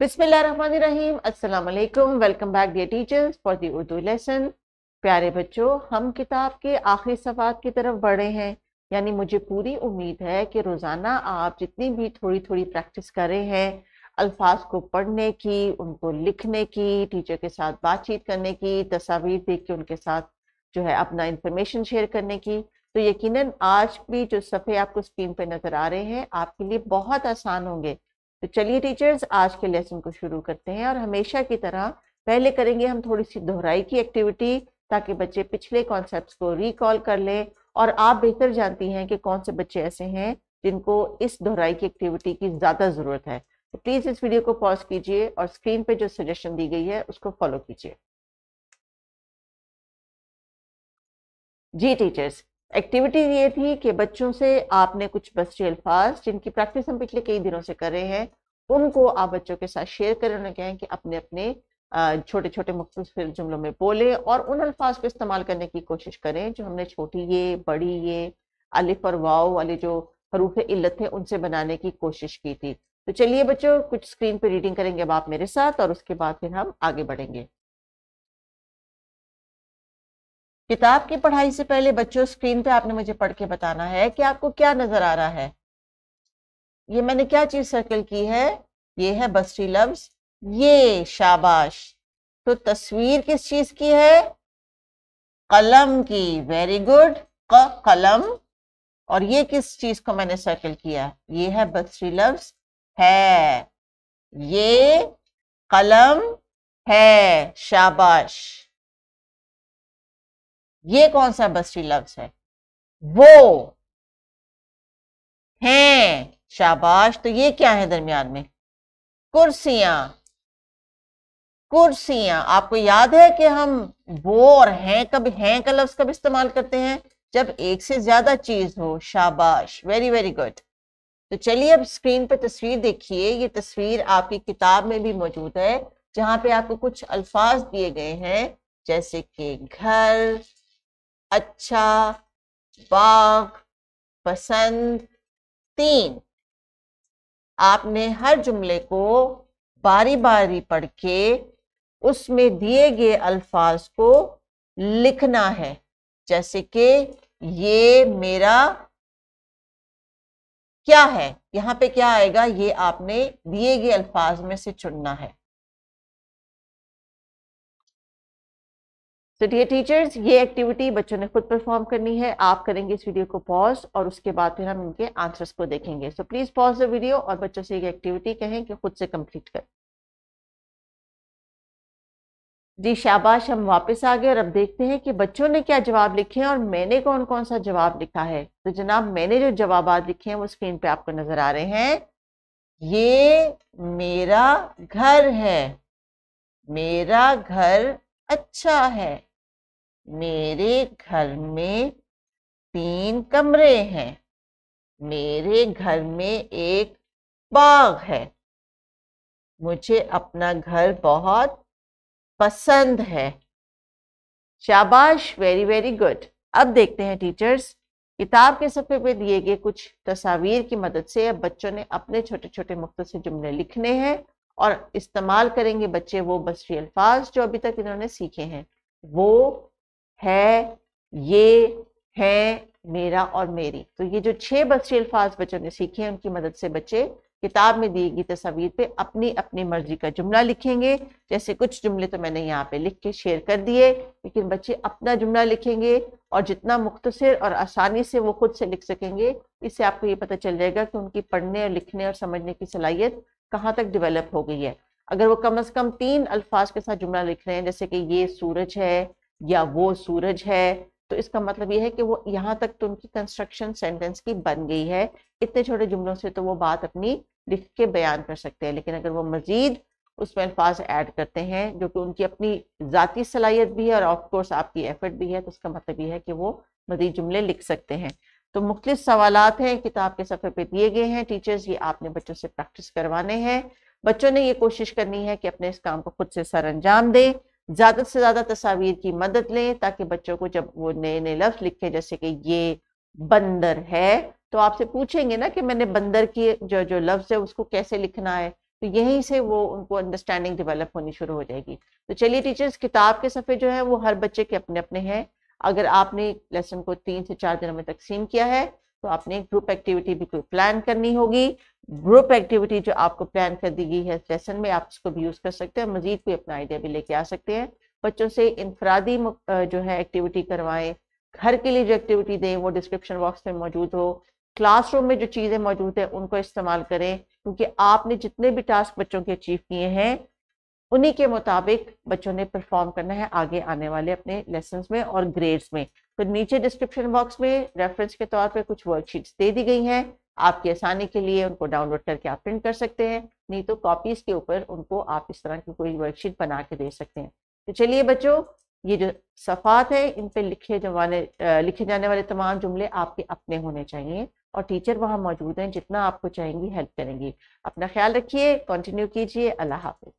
बिस्मिल्लाहिर्रहमानिर्रहीम। अस्सलाम वालेकुम welcome back dear teachers for the Urdu lesson. प्यारे बच्चों, हम किताब के आखिरी सवाल की तरफ़ बढ़े हैं। यानी मुझे पूरी उम्मीद है कि रोज़ाना आप जितनी भी थोड़ी थोड़ी प्रैक्टिस कर हैं, अल्फाज को पढ़ने की, उनको लिखने की, टीचर के साथ बातचीत करने की, तस्वीर देख के उनके साथ जो है अपना इंफॉर्मेशन शेयर करने की तो यकीनन आज भी जो सफ़े आपको स्क्रीन पे नज़र आ रहे हैं, आपके लिए बहुत आसान होंगे। तो चलिए टीचर्स आज के लेसन को शुरू करते हैं और हमेशा की तरह पहले करेंगे हम थोड़ी सी दोहराई की एक्टिविटी ताकि बच्चे पिछले कॉन्सेप्ट्स को रिकॉल कर लें और आप बेहतर जानती हैं कि कौन से बच्चे ऐसे हैं जिनको इस दोहराई की एक्टिविटी की ज़्यादा ज़रूरत है। तो प्लीज़ इस वीडियो को पॉज कीजिए और स्क्रीन पे जो सजेशन दी गई है उसको फॉलो कीजिए। जी टीचर्स एक्टिविटी ये थी कि बच्चों से आपने कुछ बस्ती अल्फाज जिनकी प्रैक्टिस हम पिछले कई दिनों से कर रहे हैं, उनको आप बच्चों के साथ शेयर करें, उन्हें कहें कि अपने अपने छोटे छोटे मुख्तर जुमलों में बोले और उन अल्फाज को इस्तेमाल करने की कोशिश करें जो हमने छोटी ये, बड़ी ये, अलिफ और वाओ वाले जो हरूफ इल्लत थे उनसे बनाने की कोशिश की थी। तो चलिए बच्चों, कुछ स्क्रीन पर रीडिंग करेंगे अब आप मेरे साथ और उसके बाद फिर हम आगे बढ़ेंगे। किताब की पढ़ाई से पहले बच्चों, स्क्रीन पे आपने मुझे पढ़ के बताना है कि आपको क्या नज़र आ रहा है। ये मैंने क्या चीज़ सर्कल की है? ये है बस्ती लफ्ज ये शाबाश। तो तस्वीर किस चीज़ की है? कलम की। वेरी गुड क, कलम। और ये किस चीज़ को मैंने सर्कल किया? ये है बस्ती लफ्ज है। ये कलम। है। शाबाश। ये कौन सा बस्ती लफ्ज है? वो हैं। शाबाश तो ये क्या है दरमियान में? कुर्सियाँ। कुर्सियाँ। आपको याद है कि हम वो और हैं कब, हैं का लफ्ज कब इस्तेमाल करते हैं? जब एक से ज़्यादा चीज़ हो। शाबाश। वेरी वेरी गुड तो चलिए अब स्क्रीन पर तस्वीर देखिए। ये तस्वीर आपकी किताब में भी मौजूद है, जहाँ पे आपको कुछ अल्फाज दिए गए हैं, जैसे कि घर अच्छा बाग पसंद तीन। आपने हर जुमले को बारी बारी पढ़ के उसमें दिए गए अल्फाज को लिखना है। जैसे कि, ये मेरा क्या है? यहाँ पे क्या आएगा? ये आपने दिए गए अल्फाज में से चुनना है। तो डियर टीचर्स ये एक्टिविटी बच्चों ने खुद परफॉर्म करनी है। आप करेंगे इस वीडियो को पॉज और उसके बाद फिर हम इनके आंसर्स को देखेंगे। So please pause the video और बच्चों से ये एक्टिविटी कहें कि खुद से कंप्लीट करें। जी शाबाश, हम वापस आ गए और अब देखते हैं कि बच्चों ने क्या जवाब लिखे हैं और मैंने कौन कौन सा जवाब लिखा है। तो जनाब, मैंने जो जवाब लिखे हैं वो स्क्रीन पे आपको नज़र आ रहे हैं। ये मेरा घर है। मेरा घर अच्छा है। मेरे घर में तीन कमरे हैं। मेरे घर में एक बाग है। मुझे अपना घर बहुत पसंद है। शाबाश वेरी वेरी गुड अब देखते हैं टीचर्स किताब के सफ़े पे दिए गए कुछ तस्वीर की मदद से अब बच्चों ने अपने छोटे छोटे मुख्त से जुमले लिखने हैं और इस्तेमाल करेंगे बच्चे वो बसरी अल्फाज जो अभी तक इन्होंने सीखे हैं। वो है, ये, है, मेरा और मेरी। तो ये जो छह बच्चे अल्फाज बच्चों ने सीखे हैं, उनकी मदद से बच्चे किताब में दी गई तस्वीर पे अपनी अपनी मर्ज़ी का जुमला लिखेंगे। जैसे कुछ जुमले तो मैंने यहाँ पे लिख के शेयर कर दिए, लेकिन बच्चे अपना जुमला लिखेंगे और जितना मुख्तर और आसानी से वो खुद से लिख सकेंगे, इससे आपको ये पता चल जाएगा कि उनकी पढ़ने और लिखने और समझने की सलाहियत कहाँ तक डिवेलप हो गई है। अगर वो कम अज़ कम तीन अल्फाज के साथ जुमला लिख रहे हैं, जैसे कि ये सूरज है या वो सूरज है तो इसका मतलब ये है कि वो यहाँ तक तो उनकी कंस्ट्रक्शन सेंटेंस की बन गई है। इतने छोटे जुमलों से तो वो बात अपनी लिख के बयान कर सकते हैं, लेकिन अगर वो मजीद उसमें अल्फाज ऐड करते हैं, जो कि उनकी अपनी ज़ाती सलाहियत भी है और ऑफकोर्स आपकी एफर्ट भी है तो उसका मतलब ये है कि वो मजीद जुमले लिख सकते हैं। तो मुख्तलिफ़ सवाल हैं, किताब के सफ़े पर दिए गए हैं टीचर्स ये आपने बच्चों से प्रैक्टिस करवाने हैं। बच्चों ने ये कोशिश करनी है कि अपने इस काम को खुद से सर अंजाम दें ज़्यादा से ज़्यादा तस्वीर की मदद लें ताकि बच्चों को जब वो नए नए लफ्ज़ लिखे, जैसे कि ये बंदर है तो आपसे पूछेंगे ना कि मैंने बंदर की जो जो लफ्ज़ है उसको कैसे लिखना है? तो यहीं से वो उनको अंडरस्टैंडिंग डेवलप होनी शुरू हो जाएगी। तो चलिए टीचर्स किताब के सफ़े जो है वो हर बच्चे के अपने अपने हैं। अगर आपने लेसन को तीन से चार दिनों में तकसीम किया है तो आपने ग्रुप एक्टिविटी भी कोई प्लान करनी होगी। ग्रुप एक्टिविटी जो आपको प्लान कर दी गई है लेसन में आप उसको भी यूज़ कर सकते हैं मजीद कोई अपना आइडिया भी लेके आ सकते हैं। बच्चों से इनफरादी जो है एक्टिविटी करवाएँ, घर के लिए जो एक्टिविटी दें, वो डिस्क्रिप्शन बॉक्स में मौजूद हो। क्लासरूम में जो चीज़ें मौजूद है, उनको इस्तेमाल करें, क्योंकि आपने जितने भी टास्क बच्चों के अचीव किए हैं, उन्हीं के मुताबिक बच्चों ने परफॉर्म करना है आगे आने वाले अपने लेसन में और ग्रेड्स में। तो नीचे डिस्क्रिप्शन बॉक्स में रेफरेंस के तौर पर कुछ वर्कशीट्स दे दी गई हैं। आपकी आसानी के लिए उनको डाउनलोड करके आप प्रिंट कर सकते हैं। नहीं तो कॉपीज के ऊपर उनको आप इस तरह की कोई वर्कशीट बना के दे सकते हैं। तो चलिए बच्चों, ये जो सफ़ात है, इन पे लिखे जमाने लिखे जाने वाले तमाम जुमले आपके अपने होने चाहिए और टीचर वहाँ मौजूद हैं, जितना आपको चाहेंगी हेल्प करेंगी। अपना ख्याल रखिए कंटिन्यू कीजिए, अल्लाह हाफिज।